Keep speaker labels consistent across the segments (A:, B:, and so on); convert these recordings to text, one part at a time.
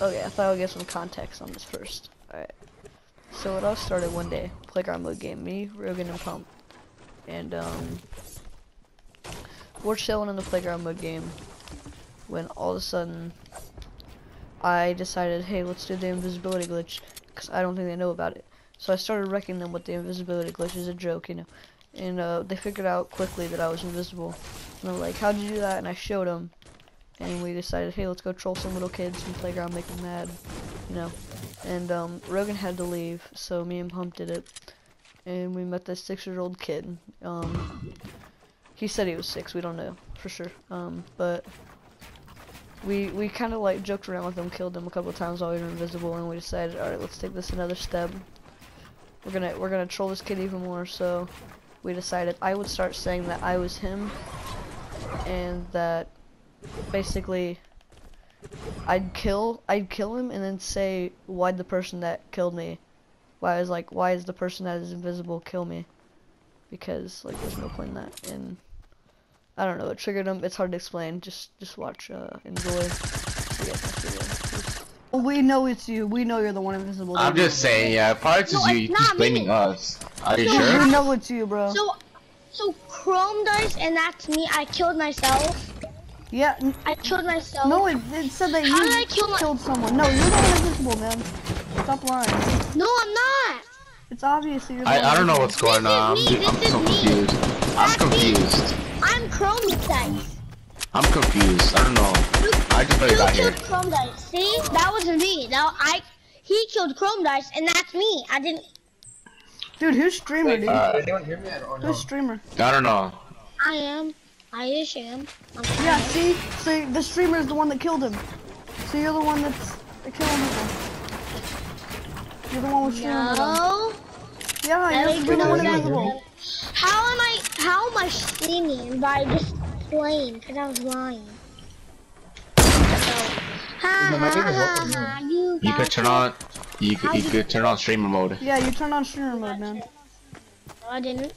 A: Okay, I thought I would get some context on this first. Alright. So it all started one day, playground mode game, me, Rogan, and Pump. And um we're chilling in the playground mode game when all of a sudden I decided, hey, let's do the invisibility glitch, because I don't think they know about it. So I started wrecking them with the invisibility glitch as a joke, you know. And uh, they figured out quickly that I was invisible. And they're like, how'd you do that? And I showed them. And we decided, hey, let's go troll some little kids the playground, make them mad, you know. And um, Rogan had to leave, so me and Pump did it. And we met this six-year-old kid. Um, he said he was six, we don't know for sure. Um, but we we kind of like joked around with him, killed him a couple times while we were invisible, and we decided, all right, let's take this another step. We're gonna we're gonna troll this kid even more. So we decided I would start saying that I was him, and that basically I'd kill I'd kill him, and then say why'd the person that killed me, why is like why is the person that is invisible kill me, because like there's no point in that and. I don't know, it triggered him. It's hard to explain. Just just watch, uh, enjoy.
B: Well, we know it's you. We know you're the one invisible.
C: I'm just saying, yeah, probably it's
D: No,
C: you.
D: it's
C: He's
D: not
C: blaming
D: me.
C: us. Are you
D: No,
C: sure?
B: We know it's you, bro.
D: So, so Chrome dice, and that's me. I killed myself.
B: Yeah.
D: I killed myself.
B: No, it, it said that
D: How
B: you
D: did I kill my-
B: killed someone. No, you're the one invisible, man. Stop lying.
D: No, I'm not.
B: It's obvious that you're
C: I, I don't know what's going on. I'm,
D: This is me,
C: I'm
D: this
C: so
D: is me.
C: confused. I'm
D: That's me.
C: confused.
D: I'm Chrome dice.
C: I'm confused. I don't know. I just barely
D: You
C: got here.
D: killed Chrome dice. See, that wasn't me. Now I, he killed Chrome dice, and that's me. I didn't.
B: Dude, who's streamer, dude?
C: Uh,
E: anyone hear me or no?
B: who's streamer?
C: I don't know.
D: I am. I just am. I'm
B: Yeah,
D: sorry.
B: see? So the streamer is the one that killed him. So you're the one that's killing people. You're the one with streaming with.
D: No.
B: Yeah,
D: I
B: you're,
D: don't
B: you're
D: even
B: the one
D: what that
B: invisible.
D: How am I? How am I streaming by just playing? Because I was lying. Ha
E: my
D: ha ha ha! You
C: You could turn on. You could, you could turn on streamer mode.
B: Yeah, you turned on streamer mode, man.
D: No, I didn't.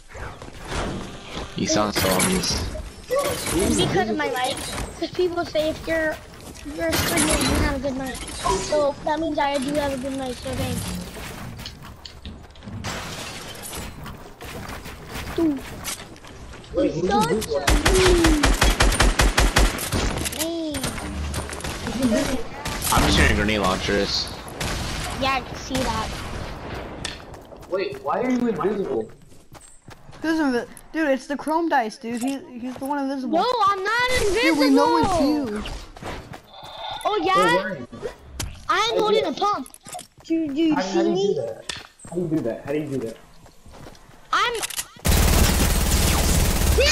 C: You sound so amused.
D: It's because of my mic. Because people say if you're if you're a streamer, you have a good mic. So that means I do have a good mic. So thanks. Dude.
E: Wait,
D: such
C: I'm just hearing grenade launchers.
D: Yeah, I can see that.
E: Wait, why are you invisible?
B: Who's invi- Dude, it's the Chrome Dice, dude. He, he's the one invisible.
D: No, I'm not invisible.
B: Dude, we know it's you.
D: Oh yeah,
E: where?
D: I'm holding a pump. Do, do you
E: How, how
D: see
E: do you
D: me?
E: How do you do that? How do you do that?
D: I'm. He,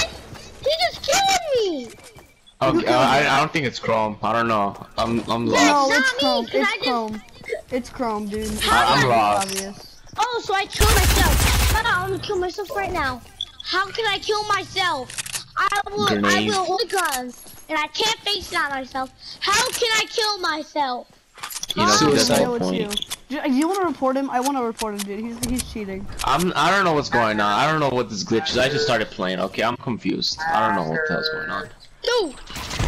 D: he just killed me.
C: Okay, uh, I, I don't think it's Chrome. I don't know. I'm I'm lost.
B: No,
D: it's
B: it's
D: not
B: Chrome. It's
D: I just-
B: Chrome. It's Chrome, dude.
D: How
C: I'm lost.
B: Obvious.
D: Oh, so I killed myself. Shut up, I'm gonna kill myself right now. How can I kill myself? I will. I will hold a gun, and I can't face it on myself. How can I kill myself?
C: You know, that's
B: I
C: the
B: know you. Do you want to report him? I want to report him, dude. He's he's cheating.
C: I'm I don't know what's going on. I don't know what this glitch is. I just started playing. Okay, I'm confused. I don't know what the hell's going on.
D: Dude,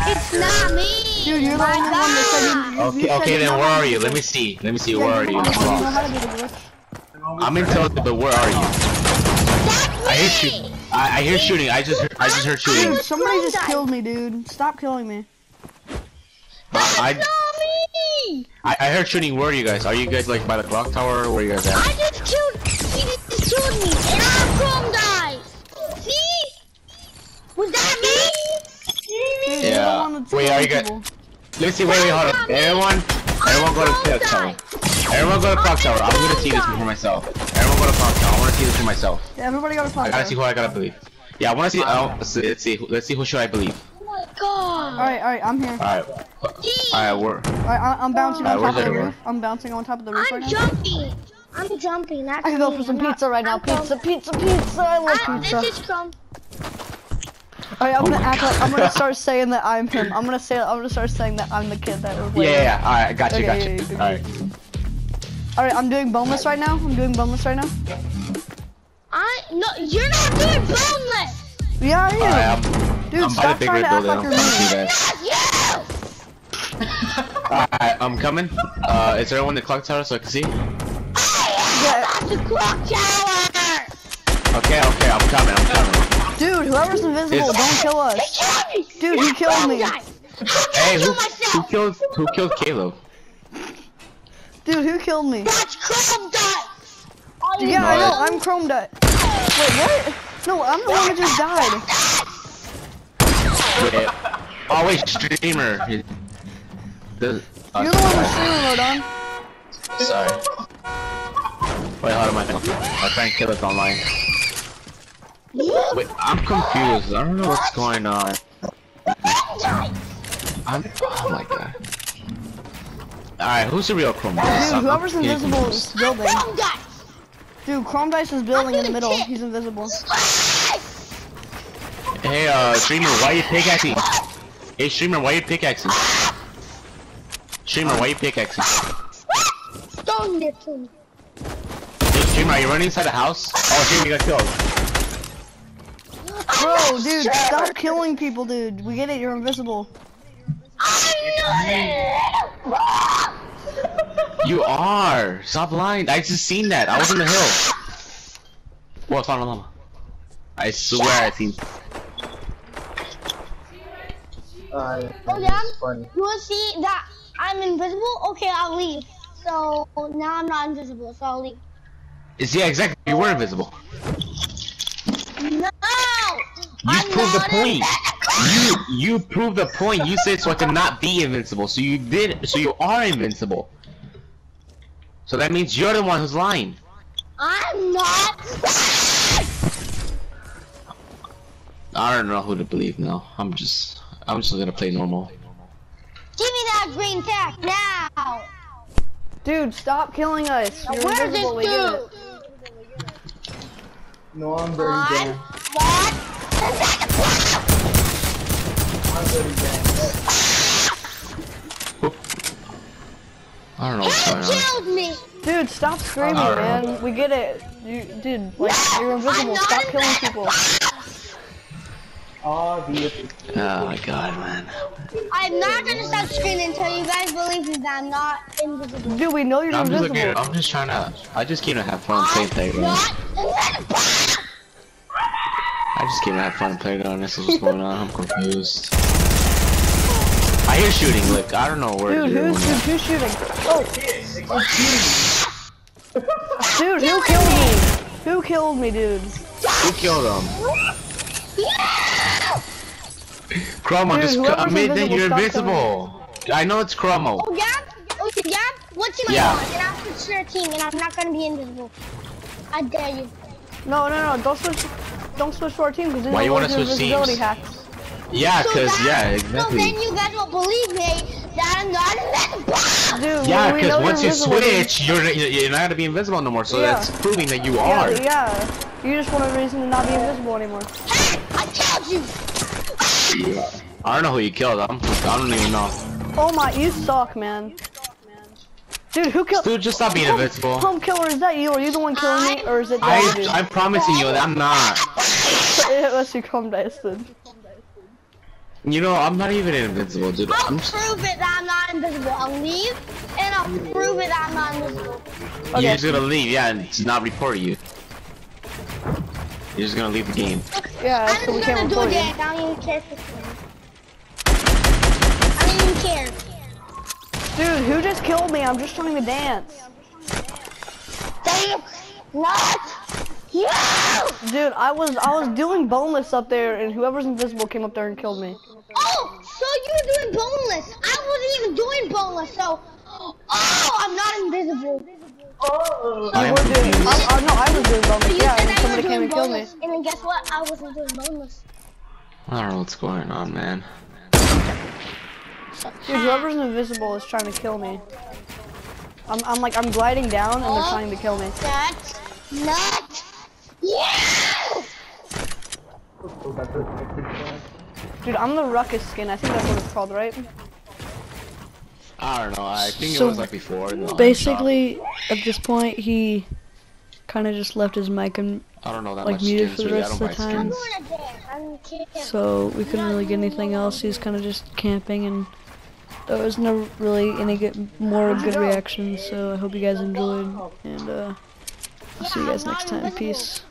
D: it's not me.
B: Dude, you're the only one that said you. you-
C: Okay,
B: you
C: okay,
B: you
C: then where are you? Let me see. Let me see.
B: Yeah,
C: Where
B: you
C: are you?
B: Know
C: I'm
B: how- you know
C: lost.
B: how to do the glitch.
C: I'm in Tilted, but where are you?
D: That's
C: I hear shooting. I, I hear shooting. I just heard, I just heard shooting.
B: Dude, somebody just killed me, dude. Stop killing me.
D: That's
C: I,
D: not me.
C: I I heard shooting. Where are you guys? Are you guys like by the clock tower? Where are you guys at?
D: I just killed. He just killed me, and I'm chrome dice. See? Was that me?
B: Dude,
C: Yeah. Wait, are you
B: killing
C: guys-
B: people.
C: Let me see. Wait, wait, hold up. Everyone, everyone go to
D: Chrome
C: clock tower.
D: Dice.
C: Everyone go to clock tower. I'm gonna see this for myself. Everyone go to clock tower. I wanna see this for myself.
B: Yeah, everybody got a
C: I
B: clock. Tower.
C: I gotta see who I gotta believe. Yeah, I wanna see. Oh, let's see. Let's see. Let's see who should I believe.
D: Oh my god.
B: Alright, alright, I'm here.
C: Alright. Alright, we're.
B: Alright, I- I'm bouncing on top of the roof. I'm bouncing on top of the roof
D: I'm
B: right now.
D: jumping. I'm jumping. That's
A: I can go for some
D: I'm not-
A: pizza right now.
D: I'm
A: Pizza, pizza, pizza. I love
D: Ah,
A: pizza.
D: this is chrome.
A: Alright, I'm
C: Oh
A: gonna
C: my
A: act like I'm gonna start saying that I'm him. I'm gonna say I'm gonna start saying that I'm the kid that was
C: Yeah, yeah, yeah. Alright, got you,
A: Okay,
C: got
A: yeah,
C: you.
A: yeah, good,
C: Alright.
A: Alright, I'm doing boneless right now. I'm doing boneless right now.
D: I no, you're not doing boneless.
A: Yeah, I am.
C: I'm,
B: Dude,
C: I'm
B: stop trying to act
C: building.
B: like you're me.
D: Not you.
C: Alright, I'm coming. Uh, is there anyone in the clock tower so I can see?
A: Yeah,
D: The clock tower!
C: Okay, okay, I'm coming, I'm coming.
A: dude, whoever's invisible,
C: It's-
A: don't kill us.
D: Kill me!
A: Dude, he killed me.
C: Hey, who, who killed who killed Caleb?
A: Dude, who killed me?
D: Watch Chrome Dice! All you
A: Yeah, I know, I'm Chrome Dot. Wait, what? No, I'm the one that just died.
C: Wait. Oh wait, streamer. Uh,
A: You're the one with streaming mode on.
C: Sorry. Wait, hold on, my my friend Caleb's online. Wait, I'm confused. I don't know what's going on. I'm. Oh my god. Alright, who's the real Chrome?
A: Dude, whoever's invisible is building.
D: Chrome Dice!
A: Dude, Chrome Dice is building in the middle. He's invisible.
C: Hey, uh, streamer, why are you pickaxing? Hey, streamer, why are you pickaxing? Streamer, why are you pickaxing?
D: Don't get to me.
C: Hey, streamer, are you running inside the house? Oh, streamer, you got killed.
A: Bro, dude, stop killing people, dude. We get it, you're invisible.
C: You are. Stop lying. I just seen that. I was in the hill. What? Found a llama. I swear I seen.
E: Uh,
D: Oh yeah?
E: funny.
D: You wanna see that I'm invisible? Okay, I'll leave. So now I'm not invisible, so I'll leave.
C: Is yeah, exactly. You were invisible.
D: No!
C: You
D: I'm
C: proved the point. You you proved the point. You said so I could not be invincible. So you did. So you are invincible. So that means you're the one who's lying.
D: I'm not.
C: I don't know who to believe now. I'm just. I'm just gonna play normal.
D: Give me that green tack now.
A: Dude, stop killing us. You're
D: Where's this
A: invisible, we get
D: dude?
A: it.
E: No, I'm very
D: One,
E: down.
D: one.
E: I'm very down.
C: I don't know what's going
D: You
C: on.
D: killed me.
A: Dude, stop screaming,
C: Alright.
A: man. We get it. You, dude, like, you're
D: I'm
A: invisible. Stop killing people.
E: Obviously.
C: Oh my god, man.
D: I'm not gonna stop screaming until you guys believe me that I'm not invisible.
A: Dude, we know you're
C: I'm just
A: invisible.
C: looking. I'm just trying to. I just came to have fun and play
D: I'm
C: playground. I just came to have fun and playground. This is what's going on. I'm confused. I hear shooting. Look, I don't know where.
A: Dude,
C: to
A: who's, dude, who's shooting? Oh. Dude, who killed me? Who killed me, dude?
C: Who killed him? Chromo,
A: Dude,
C: just
A: whoever's
C: admit that you're
A: stop
C: invisible. I know it's Chromo.
D: Oh, oh yeah? Oh yeah? What's team
C: Yeah.
D: are? And I'll switch to your team and I'm not gonna be invisible. I dare you.
A: No, no, no, don't switch. Don't switch to our team because
C: Why you wanna
A: do
C: switch
A: invisibility
C: teams?
A: hacks.
C: Yeah,
D: So
C: cause
D: that-
C: yeah,
D: So then you guys will believe me that I'm not invisible.
A: Dude,
C: Yeah, because once
A: you're dude.
C: switch, you're you're you're not gonna be invisible no more. So
A: Yeah.
C: that's proving that you
A: Yeah,
C: are.
A: yeah. You just want a reason to not be invisible anymore.
D: Hey, I killed you.
C: I don't know who you killed. I'm, I don't even know.
A: Oh my, you suck, man. Dude, who killed?
C: Dude, just stop being invincible.
A: Home killer, is that you? Are you the one killing me, or is it
C: I I'm promising you that I'm not.
A: Unless you come dice, then.
C: You know, I'm not even invincible, dude.
D: I'll
C: I'm
D: prove it that I'm not invisible. I'll leave and I'll prove it that I'm not invisible.
C: You're just gonna leave, yeah, and just not report you. You're just gonna leave the game.
A: Yeah,
D: I'm
A: so we
D: just
A: can't
D: gonna do
A: report
D: it.
A: you.
D: I don't even care if it's me. I don't even care.
A: Dude, who just killed me? I'm just trying to dance.
D: Damn, not you.
A: Dude, I was I was doing boneless up there, and whoever's invisible came up there and killed me.
D: Oh, so you were doing boneless. I wasn't even doing boneless, so. Oh, I'm not invisible.
C: I am
A: We're doing. I, I, no, I was doing boneless.
D: You
A: Yeah,
D: said
A: and
D: I
A: somebody
D: was
A: came
D: doing
A: and killed me.
D: boneless, and then guess what? I wasn't doing boneless.
C: I don't know what's going on, man.
A: Dude, whoever's invisible is trying to kill me. I'm, I'm like, I'm gliding down and they're oh, trying to kill me.
D: That's not you.
A: Dude, I'm the ruckus skin. I think that's what it's called, right?
C: I don't know. I think
B: So,
C: it was like before. and
B: Basically, at this point, he kind of just left his mic and
C: I don't know that
B: like, muted for the
C: really.
B: Rest
C: don't
B: of the time.
C: skins.
D: I'm gonna dance. I'm kidding.
B: so we couldn't really get anything else. He's kind of just camping and
A: there was no really any good, more good reactions, so I hope you guys enjoyed, and uh, I'll see you guys next time. Peace.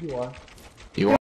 E: You are.
C: You